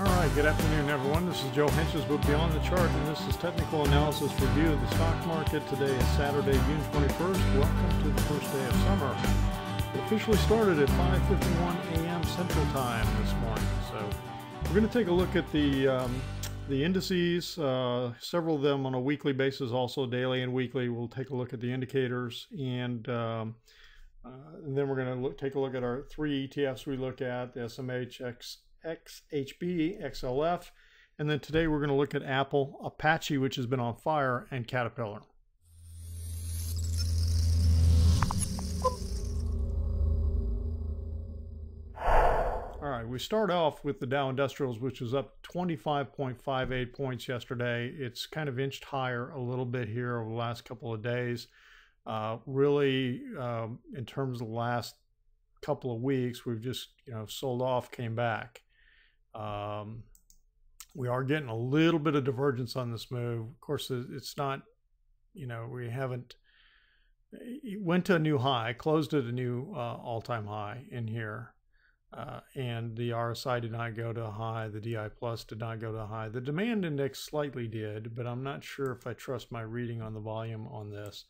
All right, good afternoon, everyone. This is Joe Hentges with Beyond the Chart, and this is technical analysis review of the stock market. Today is Saturday, June 21st. Welcome to the first day of summer. It officially started at 5:51 a.m. Central Time this morning. So we're going to take a look at the um, the indices, uh, several of them on a weekly basis, also daily and weekly. We'll take a look at the indicators, and, um, uh, and then we're going to take a look at our three ETFs we look at: the SMH, X, XHB, XLF, and then today we're going to look at Apple, Apache, which has been on fire, and Caterpillar. All right, we start off with the Dow Industrials, which was up 25.58 points yesterday. It's kind of inched higher a little bit here over the last couple of days. Uh, really, um, in terms of the last couple of weeks, we've just you know sold off, came back. Um, we are getting a little bit of divergence on this move. Of course, it's not, you know, we haven't, it went to a new high, closed at a new uh, all time high in here. Uh, and the RSI did not go to a high. The DI plus did not go to a high. The demand index slightly did, but I'm not sure if I trust my reading on the volume on this.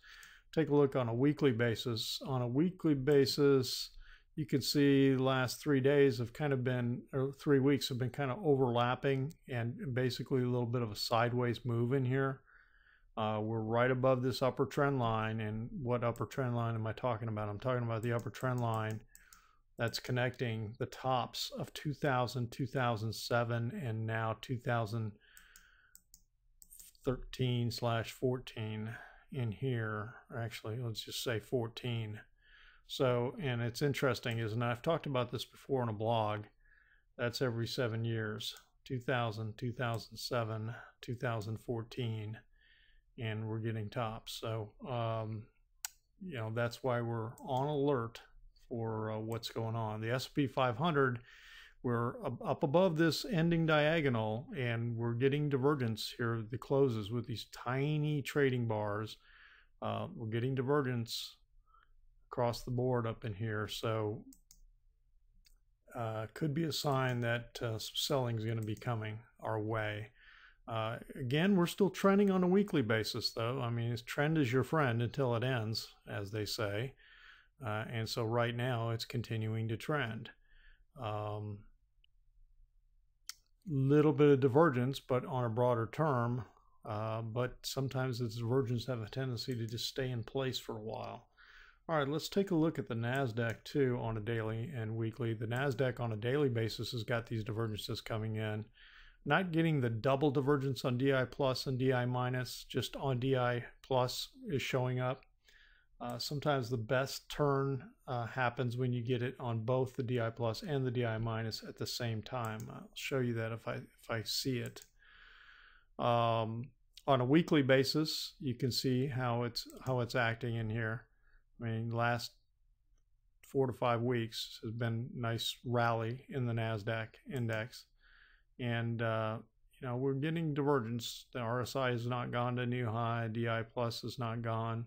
Take a look on a weekly basis. On a weekly basis, you can see the last three days have kind of been, or three weeks have been kind of overlapping and basically a little bit of a sideways move in here. Uh, we're right above this upper trend line. And what upper trend line am I talking about? I'm talking about the upper trend line that's connecting the tops of 2000, 2007, and now 2013 slash 14 in here. Actually, let's just say 14. So, and it's interesting, isn't it? I've talked about this before on a blog. That's every seven years 2000, 2007, 2014, and we're getting tops. So, um, you know, that's why we're on alert for uh, what's going on. The SP 500, we're up above this ending diagonal and we're getting divergence here, the closes with these tiny trading bars. Uh, we're getting divergence across the board up in here. So uh, could be a sign that uh, selling is going to be coming our way. Uh, again, we're still trending on a weekly basis, though. I mean, trend is your friend until it ends, as they say. Uh, and so right now, it's continuing to trend. Um, little bit of divergence, but on a broader term. Uh, but sometimes the divergence have a tendency to just stay in place for a while. All right, let's take a look at the NASDAQ too on a daily and weekly. The NASDAQ on a daily basis has got these divergences coming in. Not getting the double divergence on DI plus and DI minus, just on DI plus is showing up. Uh, sometimes the best turn uh, happens when you get it on both the DI plus and the DI minus at the same time. I'll show you that if I if I see it. Um, on a weekly basis, you can see how it's how it's acting in here. I mean, last four to five weeks has been nice rally in the Nasdaq index, and uh, you know we're getting divergence. The RSI has not gone to new high. DI plus has not gone.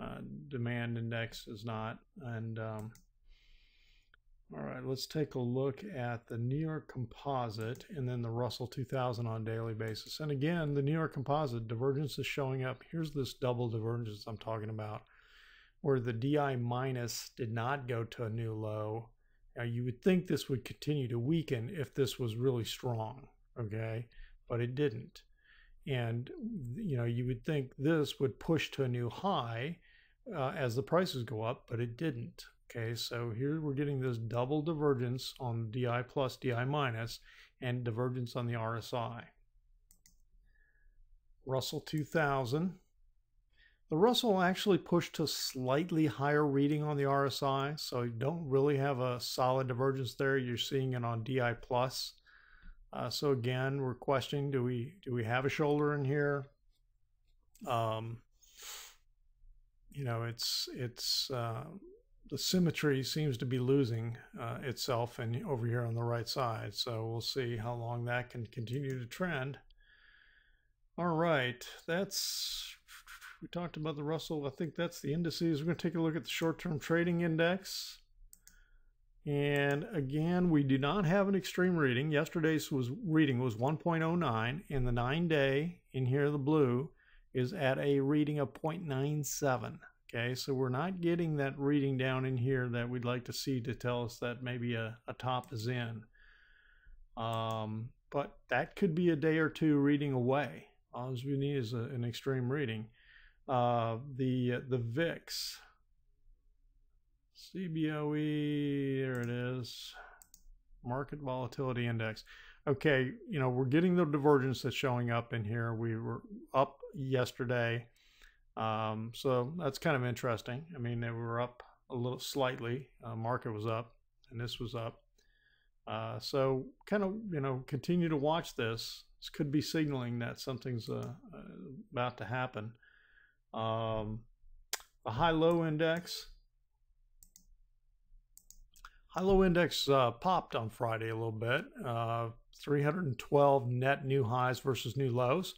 Uh, demand index is not. And um, all right, let's take a look at the New York Composite and then the Russell 2000 on daily basis. And again, the New York Composite divergence is showing up. Here's this double divergence I'm talking about where the DI minus did not go to a new low. Now you would think this would continue to weaken if this was really strong, okay? But it didn't. And you know, you would think this would push to a new high uh, as the prices go up, but it didn't. Okay, so here we're getting this double divergence on DI plus, DI minus, and divergence on the RSI. Russell 2000 the Russell actually pushed to slightly higher reading on the RSI, so you don't really have a solid divergence there. You're seeing it on DI plus. Uh, so again, we're questioning: do we do we have a shoulder in here? Um, you know, it's it's uh, the symmetry seems to be losing uh, itself, and over here on the right side. So we'll see how long that can continue to trend. All right, that's we talked about the Russell. I think that's the indices. We're going to take a look at the short-term trading index. And again, we do not have an extreme reading. Yesterday's was reading was 1.09, and the nine day in here, the blue, is at a reading of 0.97. Okay, so we're not getting that reading down in here that we'd like to see to tell us that maybe a, a top is in. Um, but that could be a day or two reading away. All we need is a, an extreme reading. Uh, the the VIX, CBOE, there it is, market volatility index. Okay, you know we're getting the divergence that's showing up in here. We were up yesterday, um, so that's kind of interesting. I mean, we were up a little slightly. Uh, market was up, and this was up. Uh, so kind of, you know, continue to watch this. This could be signaling that something's uh, uh about to happen. Um, the high-low index. High-low index uh, popped on Friday a little bit. Uh, 312 net new highs versus new lows.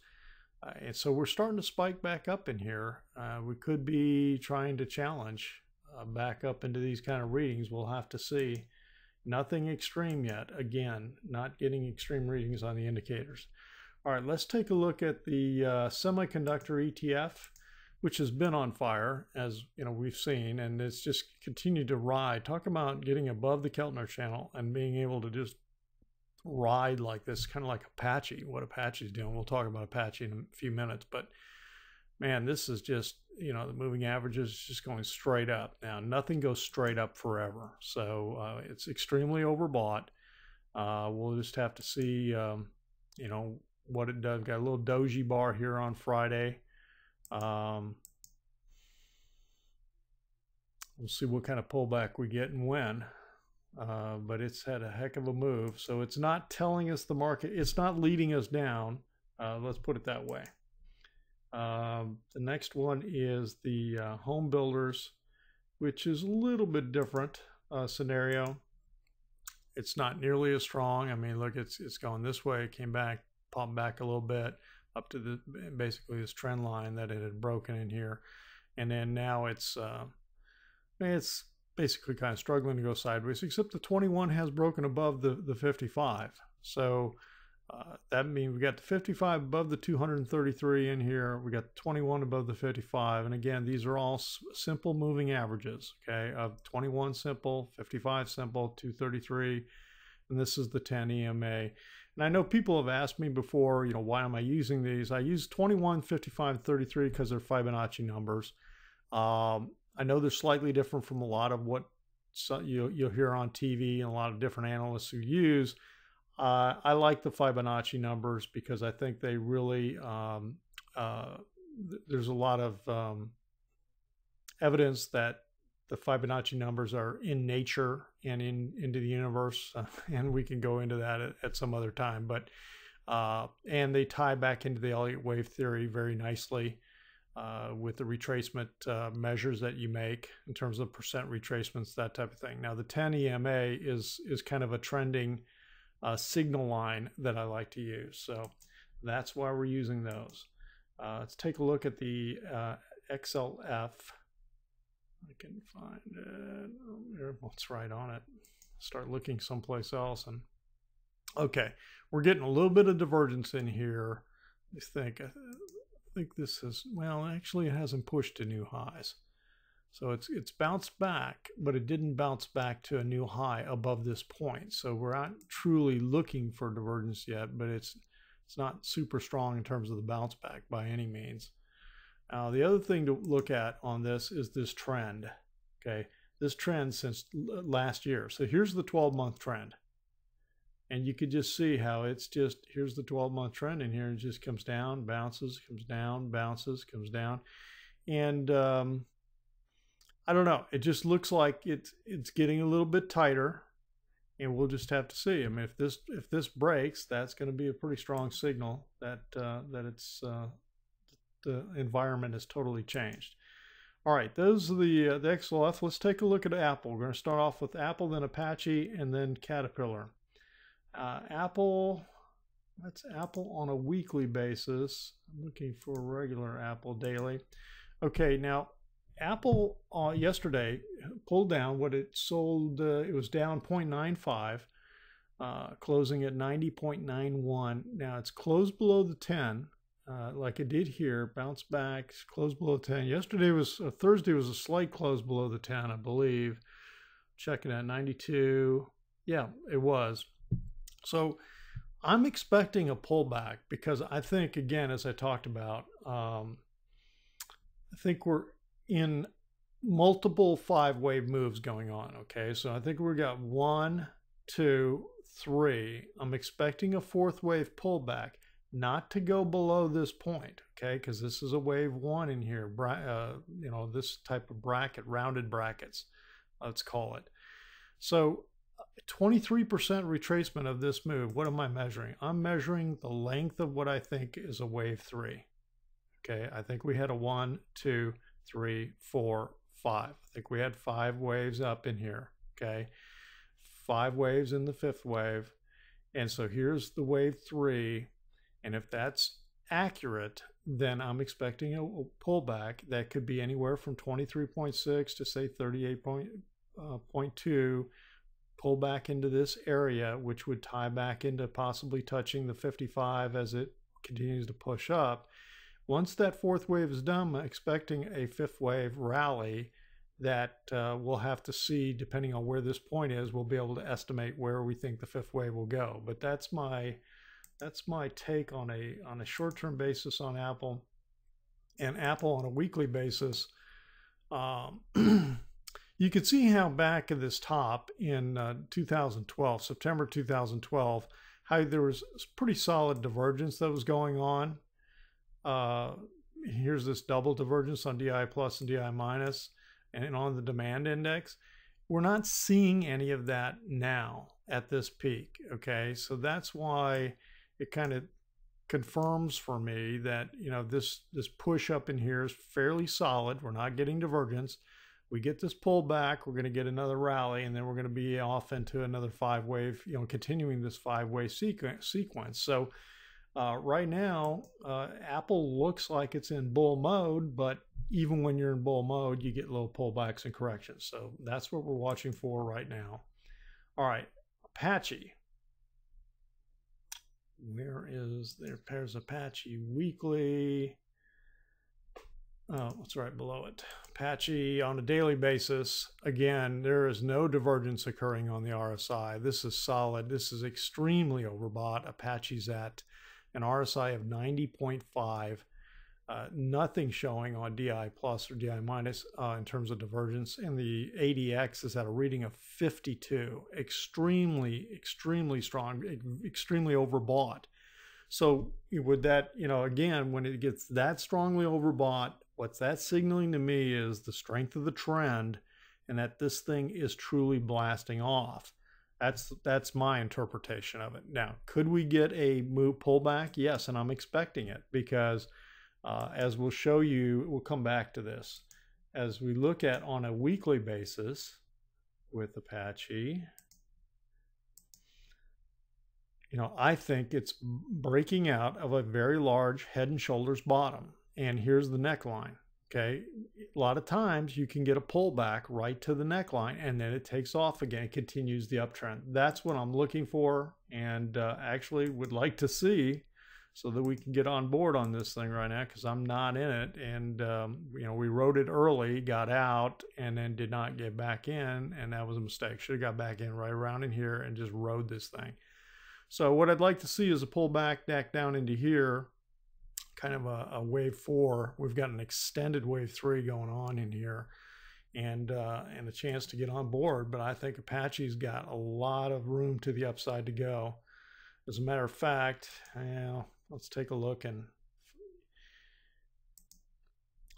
Uh, and so we're starting to spike back up in here. we could be trying to challenge back up into these kind of readings. We'll have to see. Nothing extreme yet. Again, not getting extreme readings on the indicators. All right, let's take a look at the uh, semiconductor ETF, which has been on fire, as you know we've seen, and it's just continued to ride. Talk about getting above the Keltner channel and being able to just ride like this, kind of like Apache. What Apache's doing. We'll talk about Apache in a few minutes, but man, this is just, you know, the moving average is just going straight up. Now, nothing goes straight up forever. So uh, it's extremely overbought. Uh, we'll just have to see, um, you know, what it does. Got a little doji bar here on Friday. Um, we'll see what kind of pullback we get and when. Uh, but it's had a heck of a move. So it's not telling us the market, it's not leading us down. Uh, let's put it that way. Um, the next one is the uh, home builders, which is a little bit different uh, scenario. It's not nearly as strong. I mean, look, it's it's going this way. Came back, popped back a little bit up to the basically this trend line that it had broken in here, and then now it's uh, it's basically kind of struggling to go sideways. Except the 21 has broken above the the 55. So uh, that means we got the 55 above the 233 in here. We got 21 above the 55. And again, these are all simple moving averages, okay, of 21 simple, 55 simple, 233. And this is the 10 EMA. And I know people have asked me before, you know, why am I using these? I use 21, 55, 33 because they're Fibonacci numbers. Um, I know they're slightly different from a lot of what you, you'll hear on TV and a lot of different analysts who use. Uh, I like the Fibonacci numbers because I think they really um, uh, th- there's a lot of um, evidence that the Fibonacci numbers are in nature and in into the universe, uh, and we can go into that at, at some other time. But uh, and they tie back into the Elliott wave theory very nicely. Uh, with the retracement uh, measures that you make in terms of percent retracements, that type of thing. Now, the 10 EMA is is kind of a trending uh, signal line that I like to use. So that's why we're using those. Uh, let's take a look at the XLF. I can find it. Oh, what's right on it? Start looking someplace else. And okay, we're getting a little bit of divergence in here. I think I think this is well. Actually, it hasn't pushed to new highs. So it's it's bounced back, but it didn't bounce back to a new high above this point. So we're not truly looking for divergence yet, but it's it's not super strong in terms of the bounce back by any means. Now the other thing to look at on this is this trend. Okay, this trend since last year. So here's the 12 month trend. And you could just see how it's just here's the 12 month trend in here. It just comes down, bounces, comes down, bounces, comes down. And um, I don't know. It just looks like it's it's getting a little bit tighter, and we'll just have to see. I mean, if this if this breaks, that's going to be a pretty strong signal that uh, that it's uh, the environment has totally changed. All right, those are the uh, the XLF. Let's take a look at Apple. We're going to start off with Apple, then Apache, and then Caterpillar. Uh, Apple, that's Apple on a weekly basis. I'm looking for regular Apple daily. Okay, now Apple uh, yesterday pulled down what it sold. Uh, it was down 0.95, uh, closing at 90.91. Now it's closed below the 10, uh, like it did here. bounce back, close below 10. Yesterday was uh, Thursday was a slight close below the 10, I believe. Checking at 92. Yeah, it was. So I'm expecting a pullback because I think, again, as I talked about, um, I think we're in multiple five wave moves going on. Okay, so I think we've got one, two, three. I'm expecting a fourth wave pullback, not to go below this point. Okay, because this is a wave one in here. Uh, you know, this type of bracket, rounded brackets, let's call it. So 23% retracement of this move. What am I measuring? I'm measuring the length of what I think is a wave three. Okay, I think we had a one, two, three, four, five. I think we had five waves up in here. Okay, five waves in the fifth wave. And so here's the wave three. And if that's accurate, then I'm expecting a pullback that could be anywhere from 23.6 to say 38.2 uh, pull back into this area, which would tie back into possibly touching the 55 as it continues to push up. Once that fourth wave is done, I'm expecting a fifth wave rally that uh, we'll have to see depending on where this point is. We'll be able to estimate where we think the fifth wave will go. But that's my that's my take on a on a short-term basis on Apple and Apple on a weekly basis. Um, you can see how back at this top in uh, 2012, September 2012, how there was pretty solid divergence that was going on uh, here's this double divergence on DI plus and DI minus and on the demand index. We're not seeing any of that now at this peak. Okay. So that's why it kind of confirms for me that, you know, this, this push up in here is fairly solid. We're not getting divergence. We get this pullback, we're going to get another rally, and then we're going to be off into another five wave, you know, continuing this five wave sequence. sequence. So, uh, right now, uh, Apple looks like it's in bull mode, but even when you're in bull mode, you get little pullbacks and corrections. So that's what we're watching for right now. All right, Apache. Where is there? Pairs Apache weekly. Oh, what's right below it? Apache on a daily basis. Again, there is no divergence occurring on the RSI. This is solid. This is extremely overbought. Apache's at an RSI of 90.5. Uh, nothing showing on DI plus or DI minus uh, in terms of divergence. And the ADX is at a reading of 52. Extremely, extremely strong, extremely overbought. So would that, you know, again, when it gets that strongly overbought, what's that signaling to me is the strength of the trend and that this thing is truly blasting off. That's that's my interpretation of it. Now, could we get a move pullback? Yes, and I'm expecting it because uh, as we'll show you, we'll come back to this. As we look at on a weekly basis with Apache, you know, I think it's breaking out of a very large head and shoulders bottom. And here's the neckline. Okay. A lot of times you can get a pullback right to the neckline and then it takes off again. It continues the uptrend. That's what I'm looking for and uh, actually would like to see so that we can get on board on this thing right now because I'm not in it. And, um, you know, we wrote it early, got out, and then did not get back in. And that was a mistake. Should have got back in right around in here and just rode this thing. So, what I'd like to see is a pullback back down into here kind of a, a, wave four. We've got an extended wave three going on in here, and uh, and a chance to get on board. But I think Apache's got a lot of room to the upside to go. As a matter of fact, yeah, let's take a look and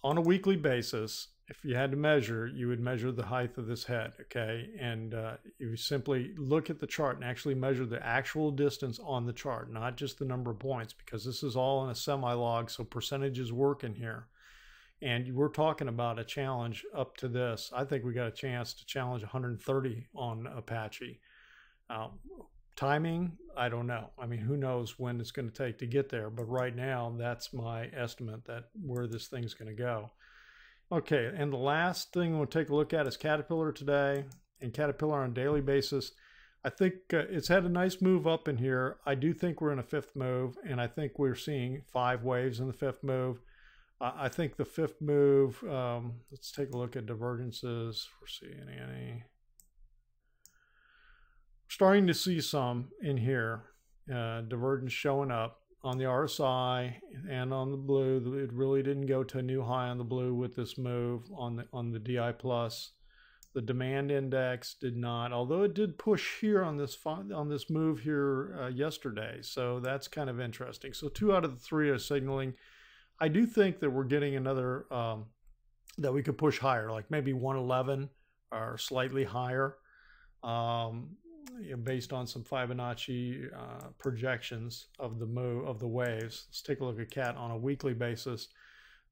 on a weekly basis, if you had to measure, you would measure the height of this head, okay? And uh, you simply look at the chart and actually measure the actual distance on the chart, not just the number of points, because this is all in a semi-log, so percentages work in here. And we're talking about a challenge up to this. I think we got a chance to challenge 130 on Apache. Um, timing, I don't know. I mean, who knows when it's going to take to get there? But right now, that's my estimate that where this thing's going to go. Okay, and the last thing we'll take a look at is Caterpillar today, and Caterpillar on a daily basis. I think uh, it's had a nice move up in here. I do think we're in a fifth move, and I think we're seeing five waves in the fifth move. I think the fifth move, um, let's take a look at divergences. We're seeing any. Starting to see some in here, uh, divergence showing up on the RSI and on the blue. It really didn't go to a new high on the blue with this move on the on the DI plus. The demand index did not, although it did push here on this on this move here uh, yesterday. So that's kind of interesting. So two out of the three are signaling. I do think that we're getting another um, that we could push higher, like maybe 111 or slightly higher. Um, you know, based on some Fibonacci uh, projections of the mo of the waves. Let's take a look at CAT on a weekly basis.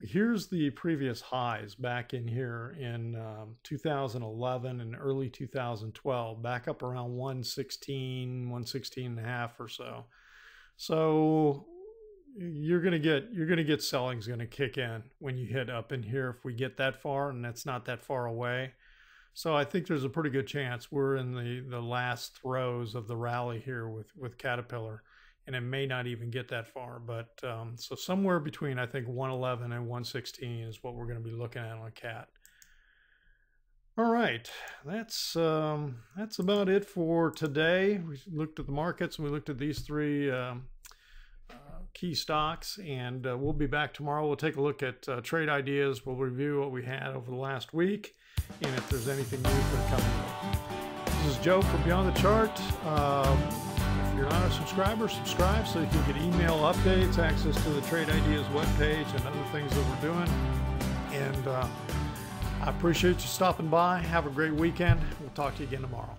Here's the previous highs back in here in um, 2011 and early 2012, back up around 116, 116 and a half or so. So you're gonna get you're gonna get selling's gonna kick in when you hit up in here if we get that far, and that's not that far away. So I think there's a pretty good chance we're in the, the last throes of the rally here with, with Caterpillar, and it may not even get that far. But um, so somewhere between I think 111 and 116 is what we're going to be looking at on CAT. All right, that's um, that's about it for today. We looked at the markets and we looked at these three um, uh, key stocks, and uh, we'll be back tomorrow. We'll take a look at uh, trade ideas. We'll review what we had over the last week and if there's anything new for coming week. This is Joe from Beyond the Chart. Um, if you're not a subscriber, subscribe so you can get email updates, access to the Trade Ideas webpage, and other things that we're doing. And uh, I appreciate you stopping by. Have a great weekend. We'll talk to you again tomorrow.